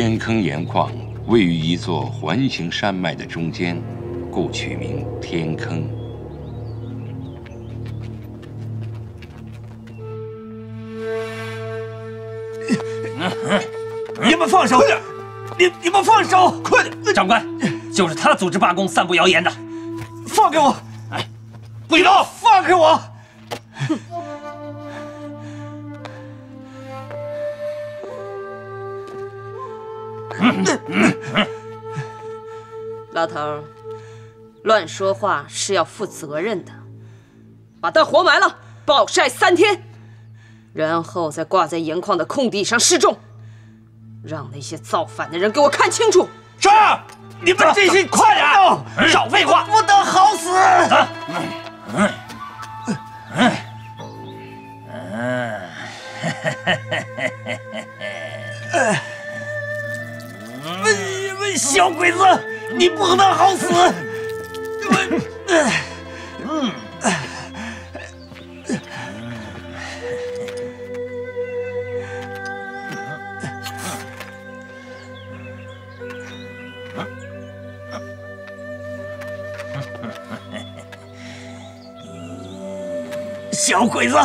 天坑岩矿位于一座环形山脉的中间，故取名天坑。你们放手！你你们放手！快点！长官，就是他组织罢工、散布谣言的。放开我！哎，不许动！放开我！老头，乱说话是要负责任的。把他活埋了，暴晒三天，然后再挂在盐矿的空地上示众，让那些造反的人给我看清楚。是，你们这些快点！少废话！不得好死！嗯嗯嗯，小鬼子，你不能好死！嗯。小鬼子，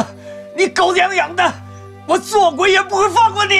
你狗娘养的，我做鬼也不会放过你！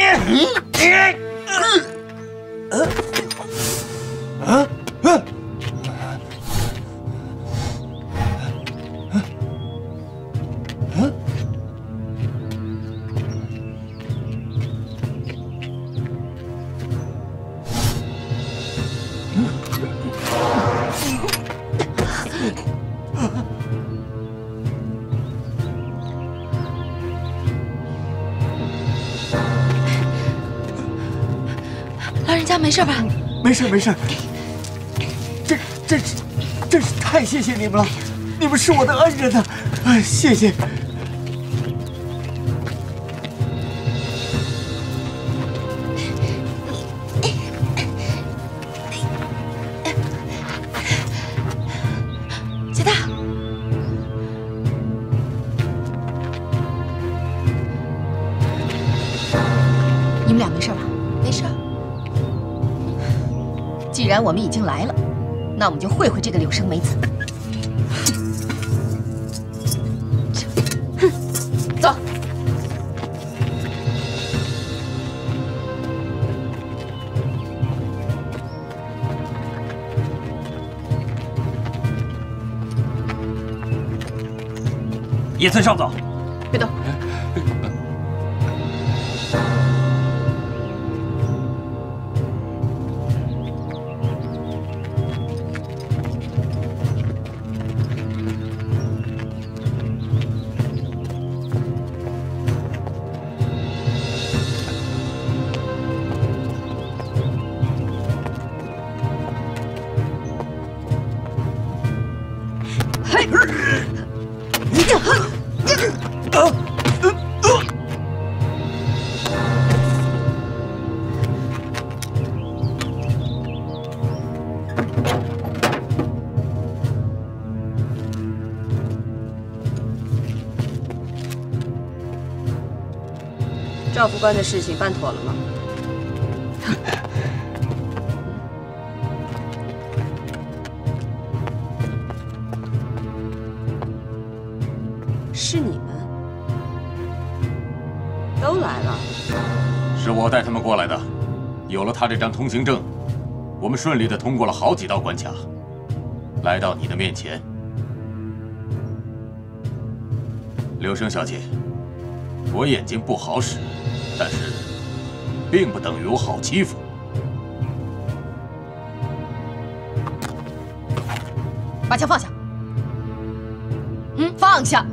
事吧？没事没事。真真是真是太谢谢你们了，你们是我的恩人呐！哎，谢谢。杰大，你们俩没事吧？然我们已经来了，那我们就会会这个柳生梅子。哼，走。野村少佐，赵副官的事情办妥了吗？是你们都来了？是我带他们过来的。有了他这张通行证，我们顺利的通过了好几道关卡，来到你的面前。柳生小姐，我眼睛不好使。但是，并不等于我好欺负。把枪放下。嗯，放下。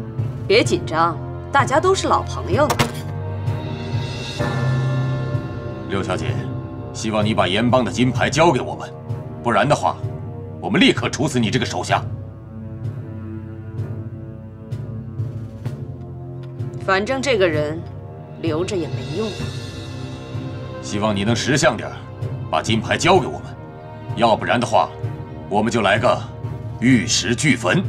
别紧张，大家都是老朋友呢。刘小姐，希望你把盐帮的金牌交给我们，不然的话，我们立刻处死你这个手下。反正这个人。留着也没用。希望你能识相点把金牌交给我们，要不然的话，我们就来个玉石俱焚。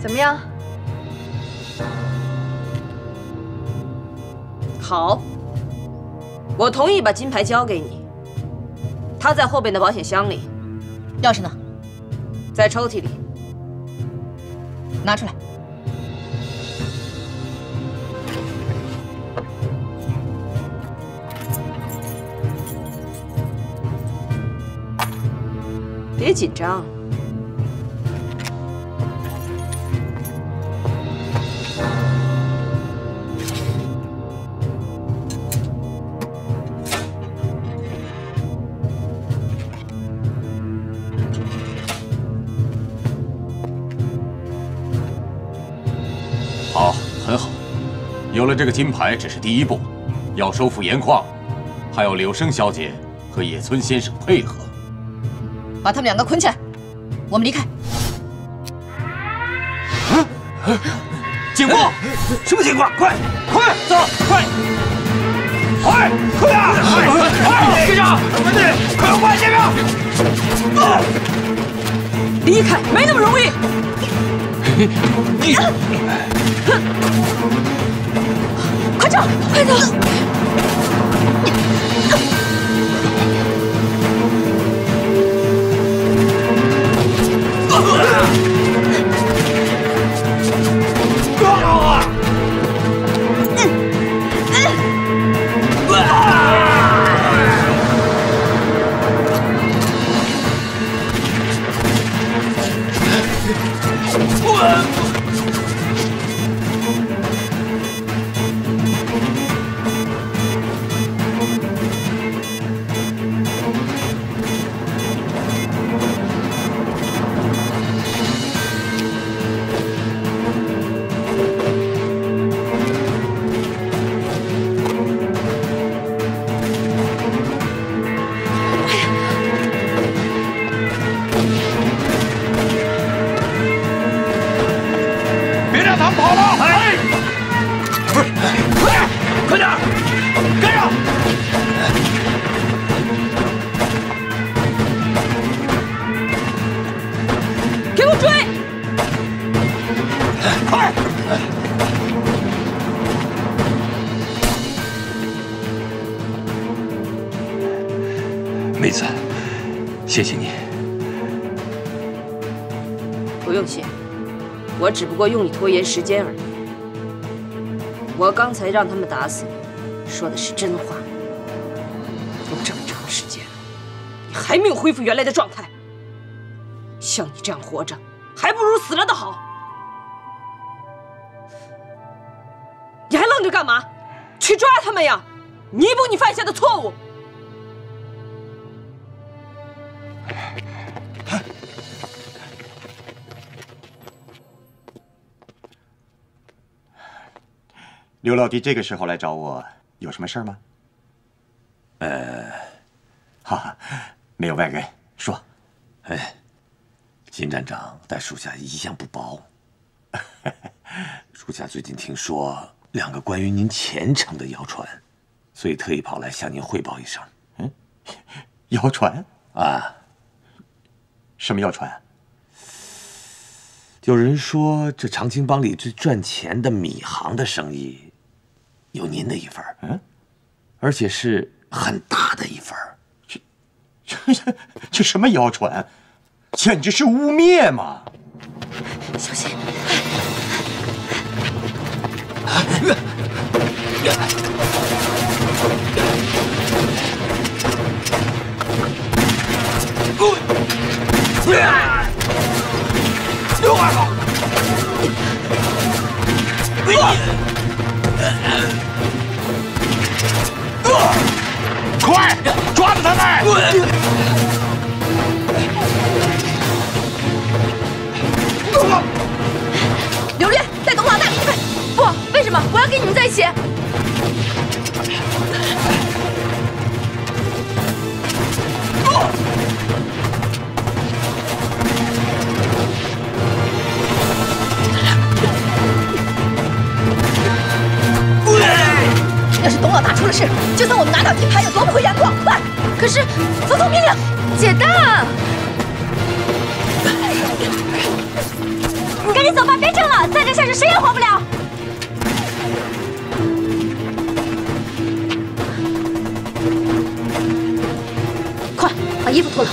怎么样？好，我同意把金牌交给你。它在后边的保险箱里，钥匙呢？在抽屉里。拿出来。别紧张。好，很好。有了这个金牌只是第一步，要收复盐矿，还要柳生小姐和野村先生配合。把他们两个捆起来，我们离开。警部，什么情况？快快走，快快快点！快，队长，门队，快快见面！离开没那么容易。你，快走，快走！妹子，谢谢你。不用谢，我只不过用你拖延时间而已。我刚才让他们打死你，说的是真话。都这么长时间了，你还没有恢复原来的状态。像你这样活着，还不如死了的好。你还愣着干嘛？去抓他们呀！弥补你犯下的错误。刘老弟这个时候来找我，有什么事儿吗？呃，哈哈，没有外人，说。哎，金站长待属下一向不薄。属下最近听说两个关于您前程的谣传，所以特意跑来向您汇报一声。嗯，谣传啊？什么谣传？有人说这长青帮里最赚钱的米行的生意，有您的一份嗯，而且是很大的一份这这这什么谣传？简直是污蔑嘛！小心！快，抓住他们！刘烈，带董老大离开！不，为什么？我要跟你们在一起。董老大出了事，就算我们拿到金牌也夺不回阳光。快，可是服从命令，姐大。你赶紧走吧，别争了，再争下去谁也活不了。快把衣服脱了。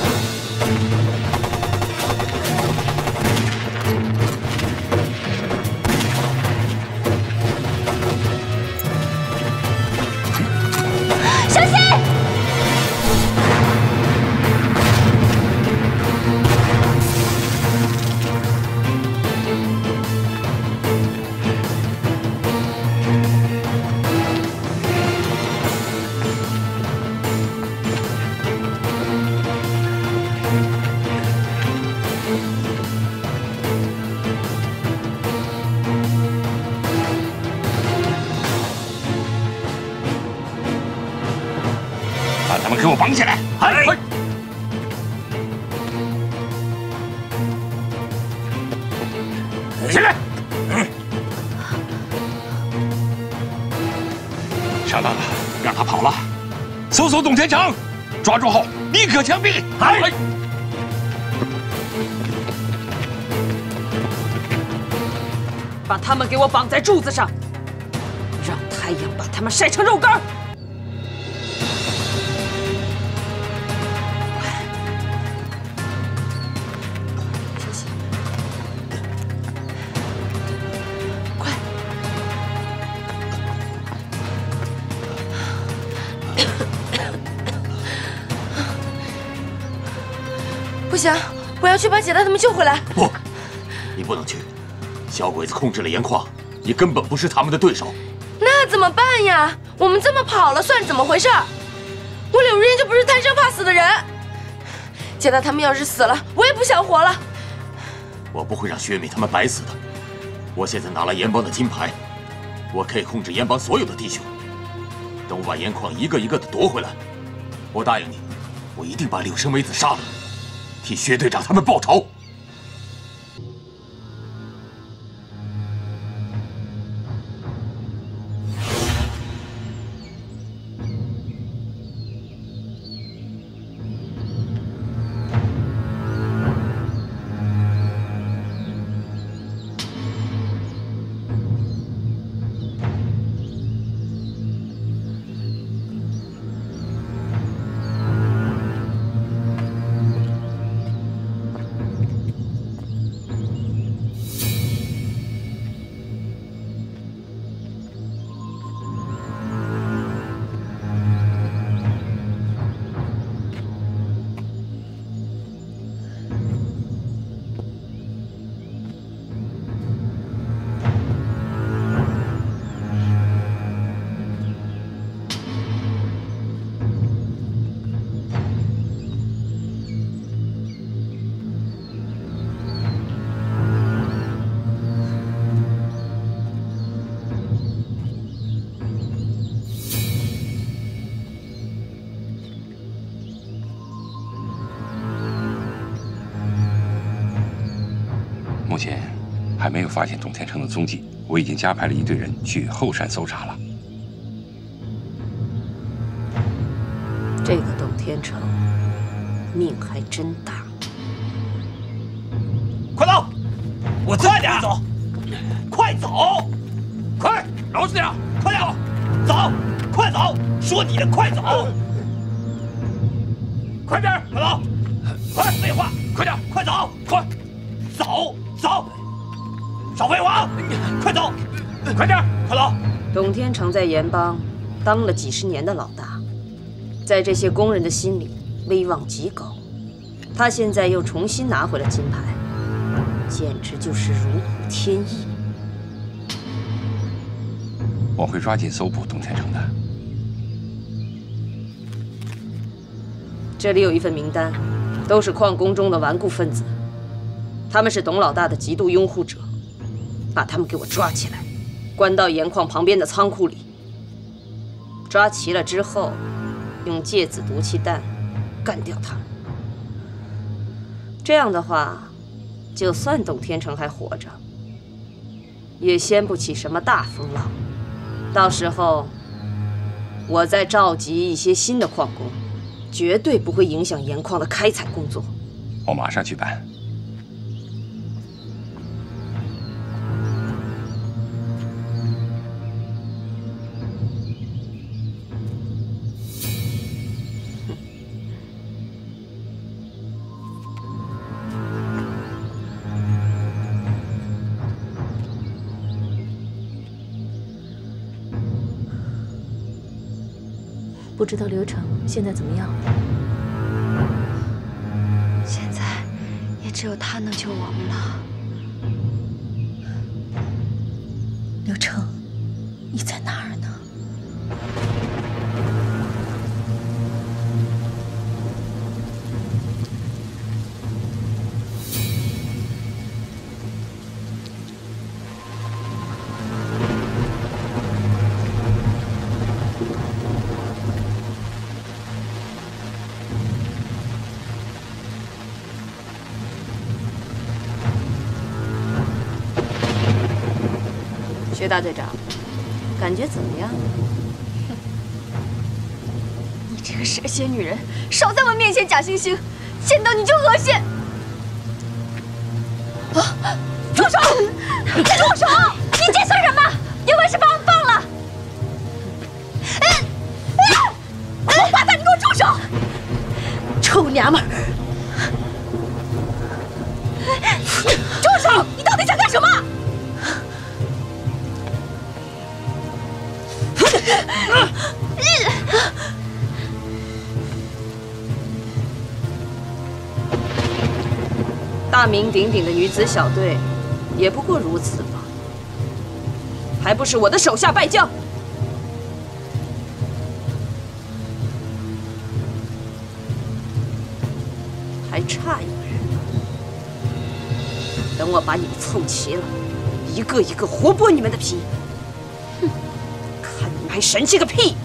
董天成，抓住后立刻枪毙！哎，把他们给我绑在柱子上，让太阳把他们晒成肉干不行，我要去把姐大他们救回来。不，你不能去。小鬼子控制了盐矿，你根本不是他们的对手。那怎么办呀？我们这么跑了，算怎么回事？我柳如烟就不是贪生怕死的人。姐大他们要是死了，我也不想活了。我不会让薛敏他们白死的。我现在拿了盐帮的金牌，我可以控制盐帮所有的弟兄。等我把盐矿一个一个的夺回来，我答应你，我一定把柳生梅子杀了，替薛队长他们报仇。还没有发现董天成的踪迹，我已经加派了一队人去后山搜查了。这个董天成命还真大。快走！我快点走，快走，快，老实点，快点，走，快走！说你的，快走，快走！董天成在盐帮当了几十年的老大，在这些工人的心里威望极高。他现在又重新拿回了金牌，简直就是如虎添翼。我会抓紧搜捕董天成的。这里有一份名单，都是矿工中的顽固分子，他们是董老大的极度拥护者。把他们给我抓起来，关到盐矿旁边的仓库里。抓齐了之后，用芥子毒气弹干掉他们。这样的话，就算董天成还活着，也掀不起什么大风浪。到时候，我再召集一些新的矿工，绝对不会影响盐矿的开采工作。我马上去办。不知道刘成现在怎么样了？现在也只有他能救我们了。刘成，你在哪儿呢？大队长，感觉怎么样？你这个蛇蝎女人，少在我面前假惺惺，见到你就恶心！啊！住手！住手！大名鼎鼎的女子小队，也不过如此吧？还不是我的手下败将？还差一个人，等我把你们凑齐了，一个一个活剥你们的皮！哼，看你们还神气个屁！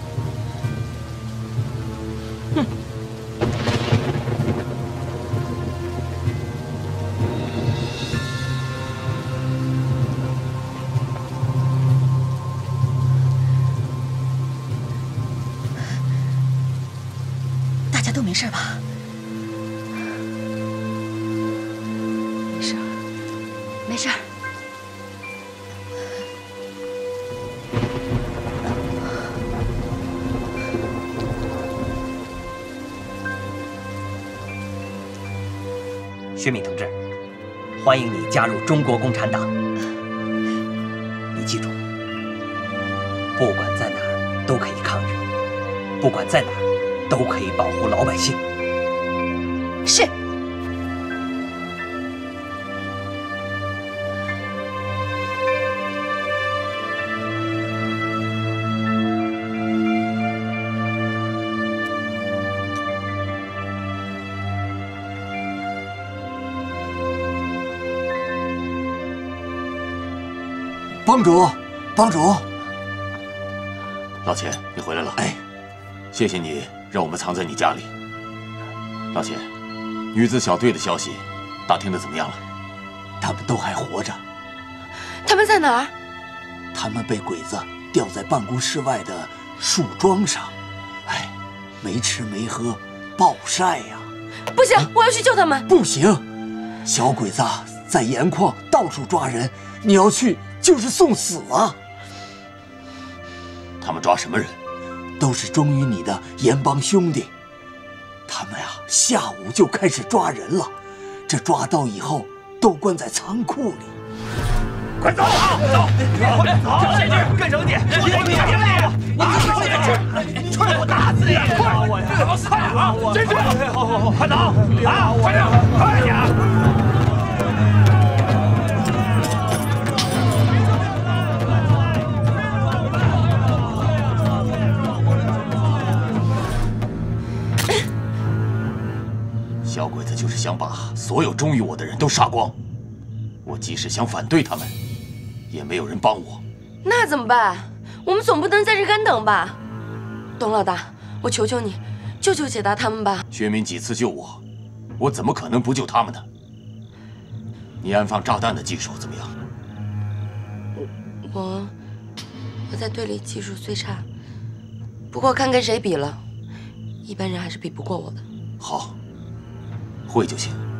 薛敏同志，欢迎你加入中国共产党。你记住，不管在哪儿都可以抗日，不管在哪儿都可以保护老百姓。是。帮主，帮主，老钱，你回来了。哎，谢谢你让我们藏在你家里。老钱，女子小队的消息打听的怎么样了？他们都还活着。他们在哪儿？他们被鬼子吊在办公室外的树桩上，哎，没吃没喝，暴晒呀。不行，我要去救他们。不行，小鬼子在盐矿到处抓人，你要去就是送死啊！他们抓什么人？都是忠于你的盐帮兄弟。他们呀，下午就开始抓人了，这抓到以后都关在仓库里。快走！走！快走！下去，更省点！别别别！你快点！踹我大字呀！快我呀！快点啊！真是！好好好，快走！啊！快点！快想把所有忠于我的人都杀光。我即使想反对他们，也没有人帮我。那怎么办？我们总不能在这干等吧？董老大，我求求你，救救解达他们吧！薛明几次救我，我怎么可能不救他们呢？你安放炸弹的技术怎么样？我我在队里技术虽差，不过看跟谁比了，一般人还是比不过我的。好，会就行。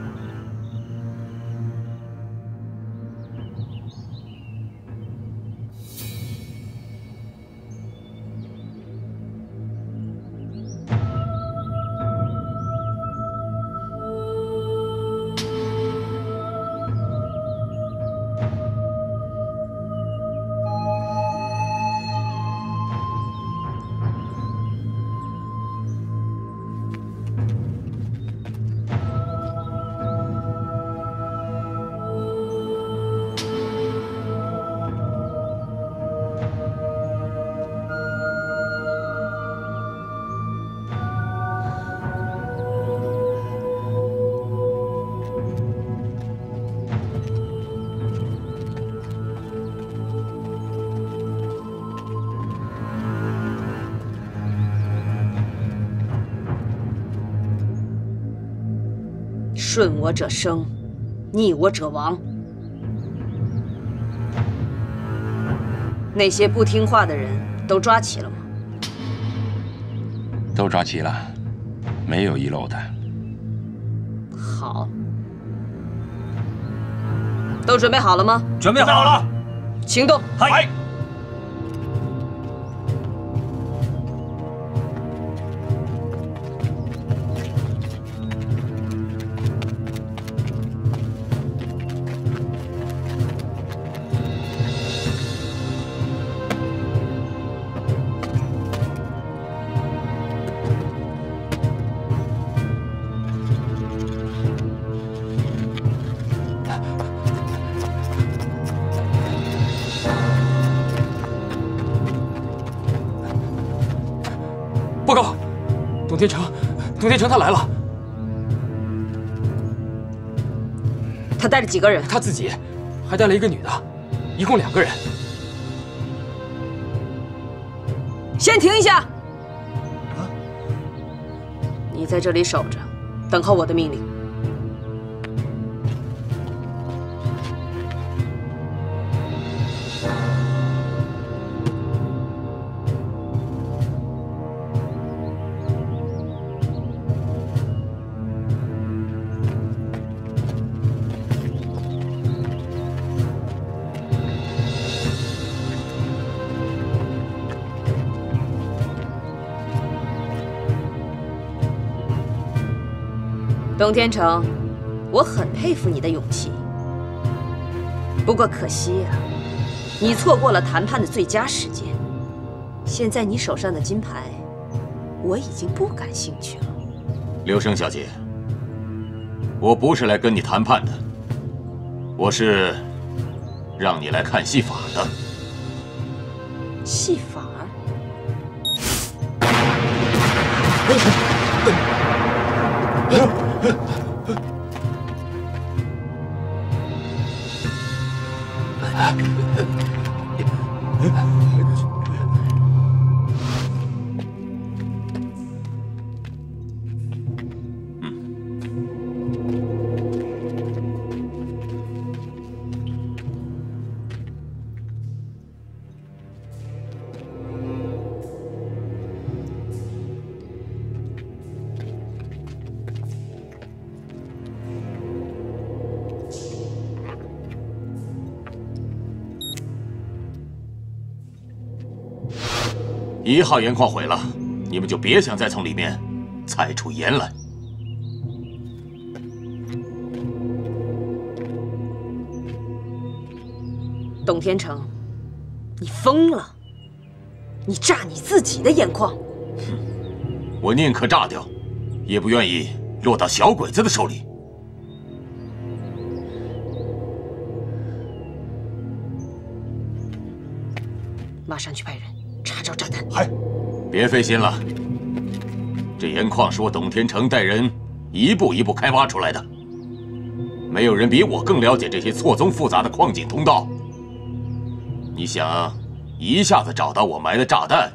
顺我者生，逆我者亡。那些不听话的人都抓齐了吗？都抓齐了，没有遗漏的。好，都准备好了吗？准备好了，行动！嗨！天成，董天成他来了。他带了几个人？他自己，还带了一个女的，一共两个人。先停一下！你在这里守着，等候我的命令。董天成，我很佩服你的勇气。不过可惜呀，你错过了谈判的最佳时间。现在你手上的金牌，我已经不感兴趣了。刘生小姐，我不是来跟你谈判的，我是让你来看戏法的。戏法？你。一号盐矿毁了，你们就别想再从里面采出盐来。董天成，你疯了！你炸你自己的盐矿？哼，我宁可炸掉，也不愿意落到小鬼子的手里。马上去派人查找炸弹。嗨，别费心了。这盐矿是我董天成带人一步一步开挖出来的，没有人比我更了解这些错综复杂的矿井通道。你想一下子找到我埋的炸弹，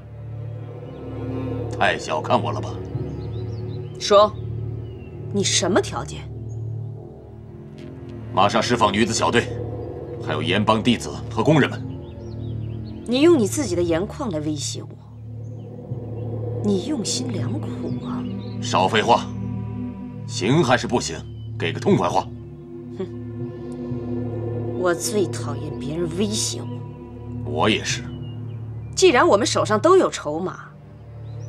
太小看我了吧？说，你什么条件？马上释放女子小队，还有盐帮弟子和工人们。你用你自己的盐矿来威胁我，你用心良苦啊！少废话，行还是不行？给个痛快话。哼，我最讨厌别人威胁我。我也是。既然我们手上都有筹码，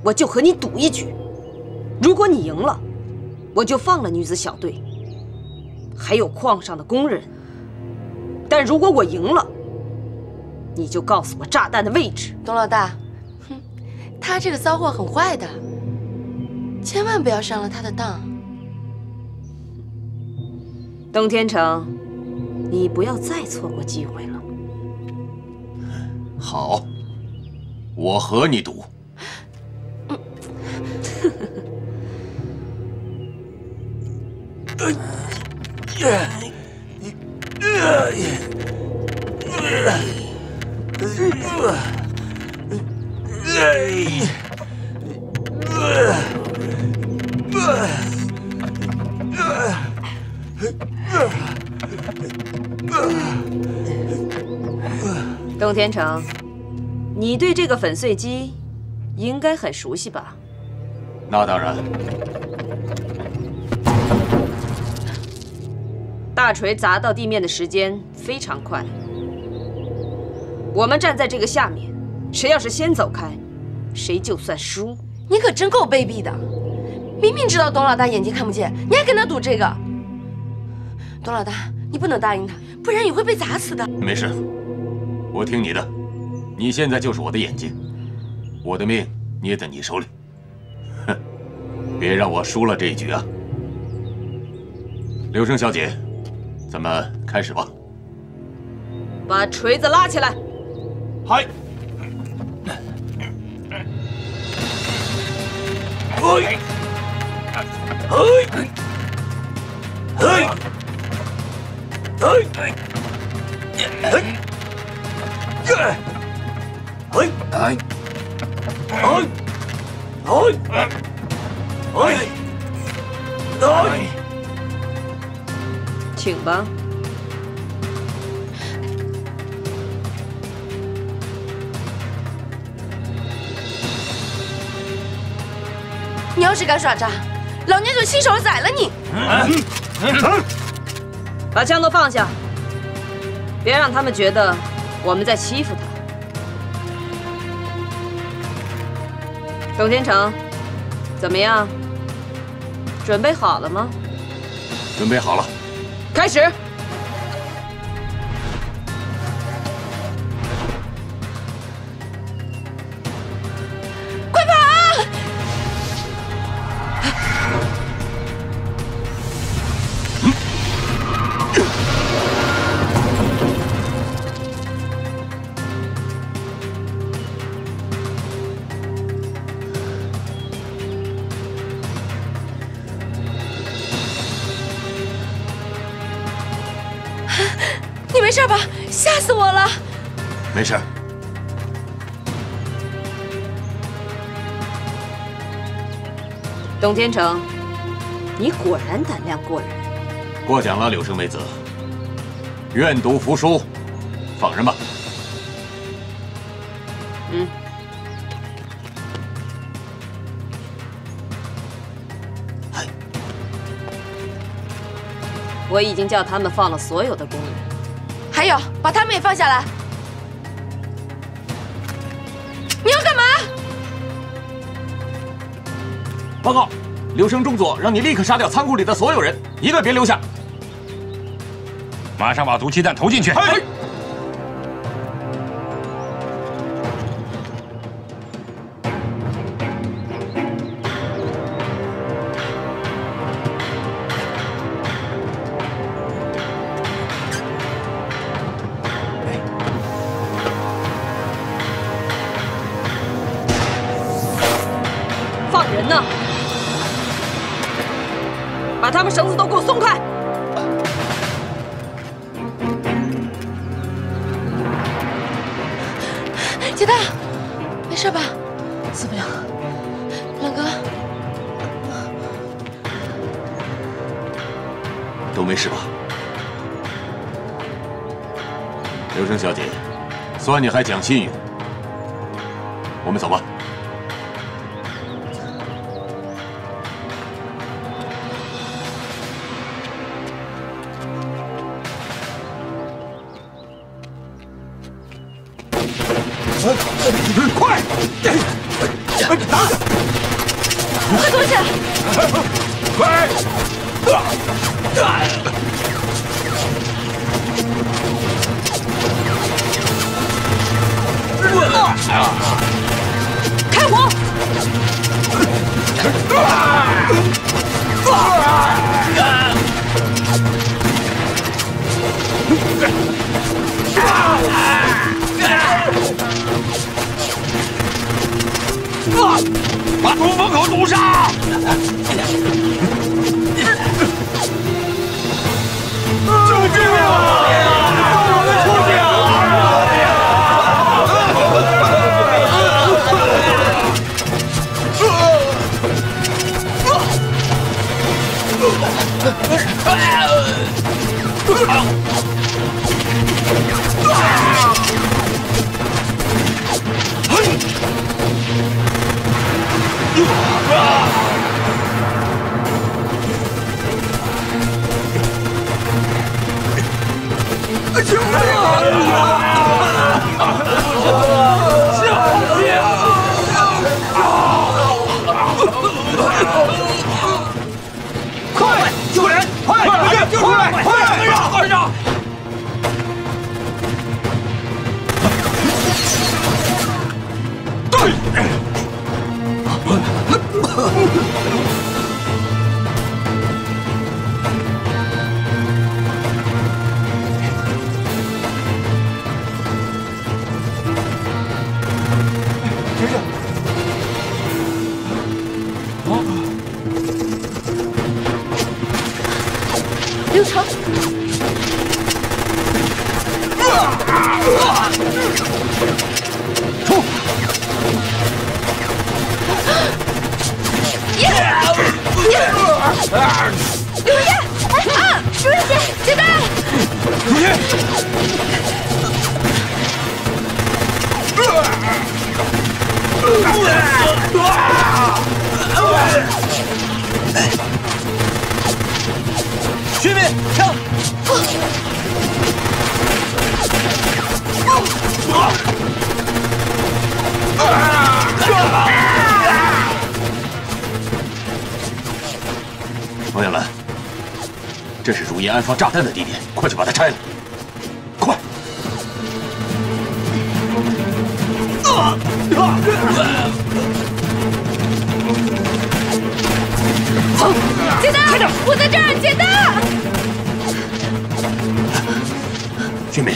我就和你赌一局。如果你赢了，我就放了女子小队，还有矿上的工人。但如果我赢了，你就告诉我炸弹的位置，董老大。哼，他这个骚货很坏的，千万不要上了他的当。董天成，你不要再错过机会了。好，我和你赌。嗯。天成，你对这个粉碎机应该很熟悉吧？那当然。大锤砸到地面的时间非常快，我们站在这个下面，谁要是先走开，谁就算输。你可真够卑鄙的！明明知道董老大眼睛看不见，你还跟他赌这个。董老大，你不能答应他，不然你会被砸死的。没事，我听你的。你现在就是我的眼睛，我的命捏在你手里。哼，别让我输了这一局啊！柳生小姐，咱们开始吧。把锤子拉起来。嗨。嘿，嘿，嘿，嘿，嘿，嘿，耶，嘿，嘿，嘿，嘿，嘿，嘿，请吧。你要是敢耍诈，老娘就亲手宰了你！把枪都放下，别让他们觉得我们在欺负他。董天成，怎么样？准备好了吗？准备好了，开始。你没事吧？吓死我了！没事。董天成，你果然胆量过人。过奖了，柳生梅子。愿赌服输，放人吧。嗯。我已经叫他们放了所有的工人，还有把他们也放下来。你要干嘛？报告，刘生中佐让你立刻杀掉仓库里的所有人，一个别留下。马上把毒气弹投进去。把鸡蛋，没事吧？死不了。冷哥，都没事吧？刘生小姐，算你还讲信用。我们走吧。安放炸弹的地点，快去把它拆了！快！姐蛋，我在这儿，姐蛋。徐敏，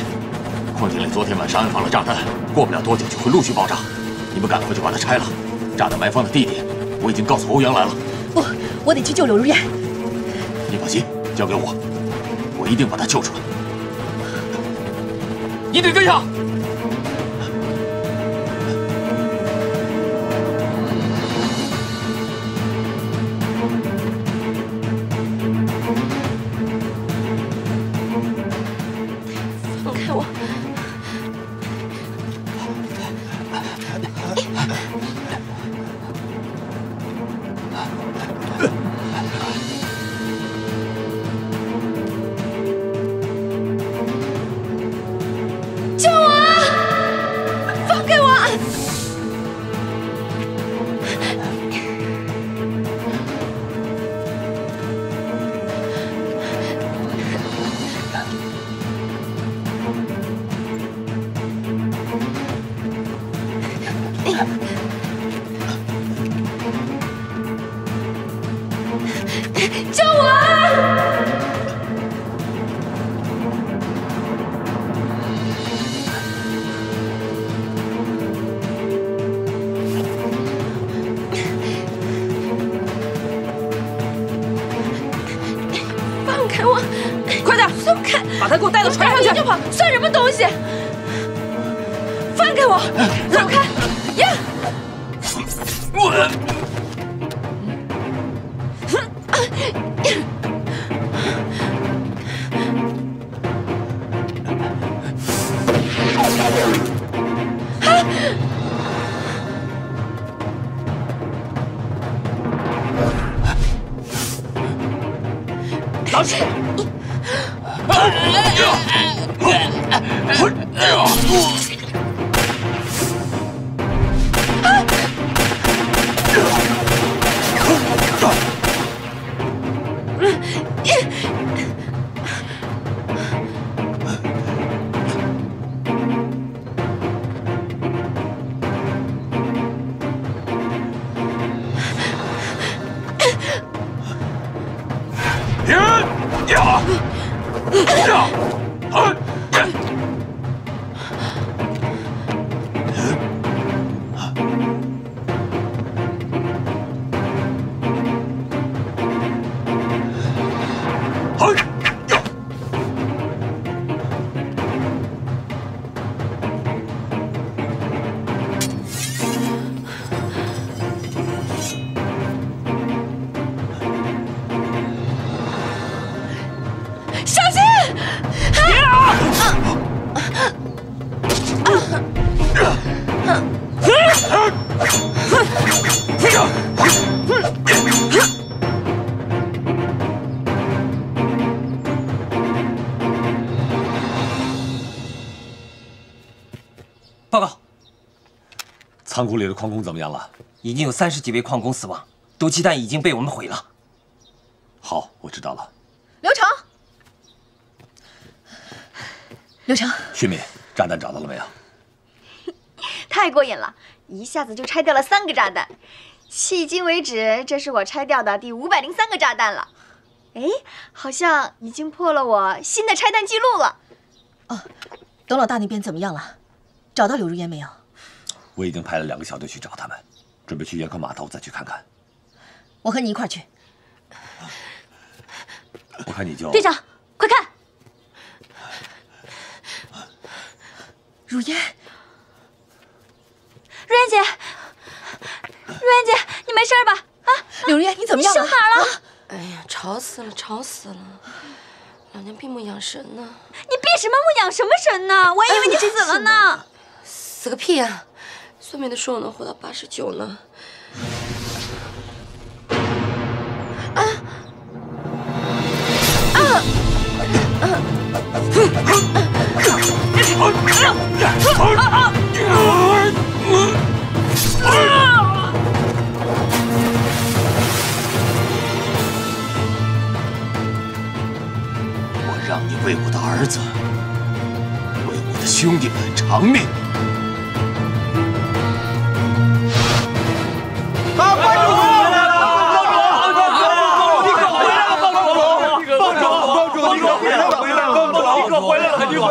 矿井里昨天晚上安放了炸弹，过不了多久就会陆续爆炸，你们赶快去把它拆了。炸弹埋放的地点我已经告诉欧阳来了，不，我得去救柳如烟。你放心，交给，我一定把他救出来。你得跟上。把他给我带到船上去就跑，算什么东西？放开我！走开！呀！仓库里的矿工怎么样了？已经有三十几位矿工死亡，毒气弹已经被我们毁了。好，我知道了。刘成，刘成，薛敏，炸弹找到了没有？太过瘾了，一下子就拆掉了三个炸弹。迄今为止，这是我拆掉的第五百零三个炸弹了。哎，好像已经破了我新的拆弹记录了。哦，董老大那边怎么样了？找到柳如烟没有？我已经派了两个小队去找他们，准备去盐河码头再去看看。我和你一块去。我看你就队长，快看，如烟，如烟姐，如烟姐，你没事吧？啊，柳如烟，你怎么样了？你手哪儿了？哎呀，吵死了，吵死了！老娘闭目养神呢。你闭什么目养什么神呢？我还以为你死了呢。死个屁呀！算命的说我能活到八十九呢。我让你为我的儿子，为我的兄弟们偿命！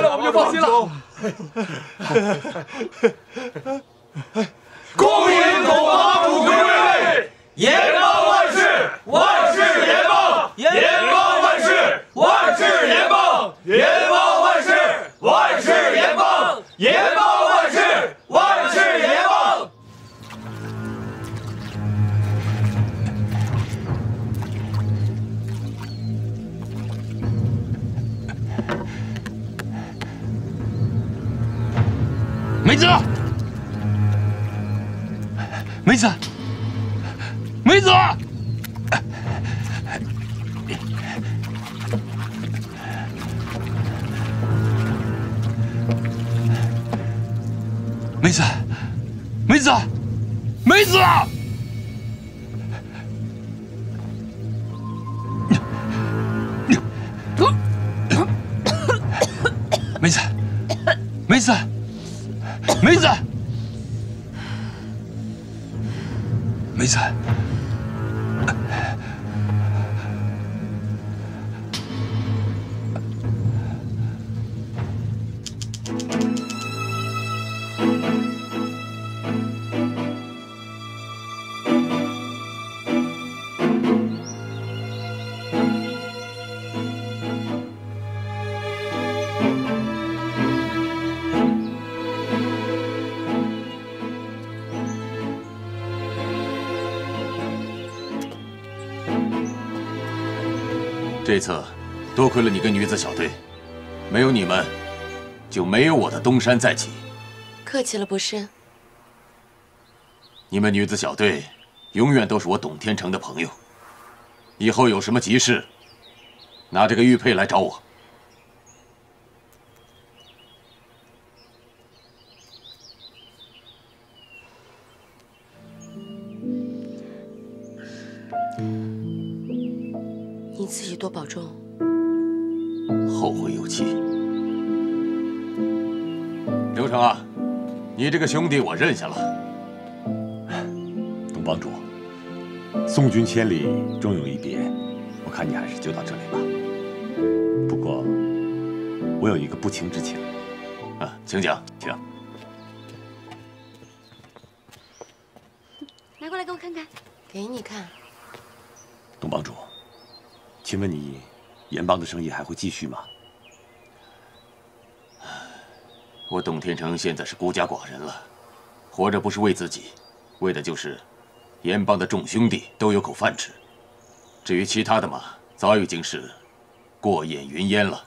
了！你回来我们就放心了。恭迎董王府归位！梅子，梅子，梅子，梅子，梅子，梅子，没在，这次多亏了你跟女子小队，没有你们，就没有我的东山再起。客气了，不是？你们女子小队永远都是我董天成的朋友，以后有什么急事，拿这个玉佩来找我。多保重。后会有期。刘成啊，你这个兄弟我认下了。董帮主，送君千里，终有一别，我看你还是就到这里吧。不过，我有一个不情之请。啊，请讲，请。拿过来给我看看。给你看。董帮主，请问你盐帮的生意还会继续吗？我董天成现在是孤家寡人了，活着不是为自己，为的就是盐帮的众兄弟都有口饭吃。至于其他的嘛，早已经是过眼云烟了。